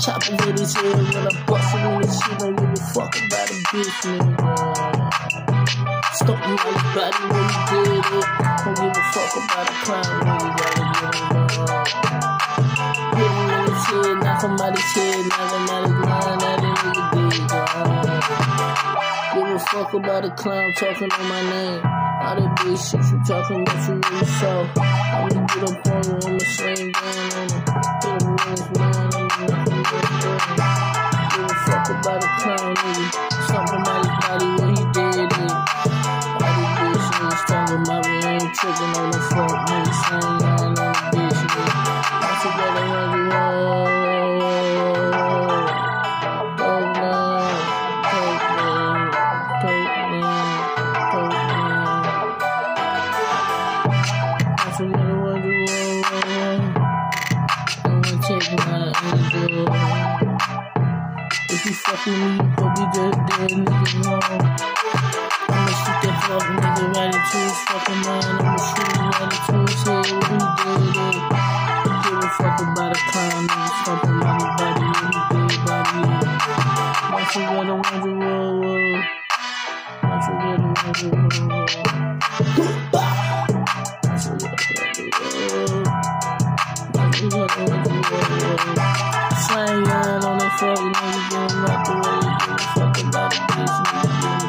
Chopping ladies here when I'm busting in this shit. Don't give a fuck about a bitch, nigga. Stomp you on the body when you did it. Don't give a fuck about a clown when you got it, nigga. Hitting on his head, knocking out his head, knocking out his mind, that nigga fuck about a clown talking on my name. All that bitch shit you talking about, you really saw. I'ma get up on you, I'ma slam down on. Hit him in his mind, I'ma knock him down. Give a fuck about a clown, nigga. Something about his body when he did it. All these bitch niggas talking about me, I ain't tripping on the fuck, nigga. Slam down on the bitch, nigga. I forgot I angel. If you fuck with me, gon' be dead, dead, nigga, no. I'ma shoot that fuck nigga right into his fucking mind. I'ma shoot him right into his head when he dead, dead. Give a fuck about a clown, nigga, something about his body, he dead body. I forgot I want you, whoa, whoa. I forgot I want you, whoa, whoa. you Slang on on that fat nigga, doing the way you. Fuck about the business,